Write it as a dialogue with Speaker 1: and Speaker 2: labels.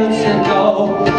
Speaker 1: years go.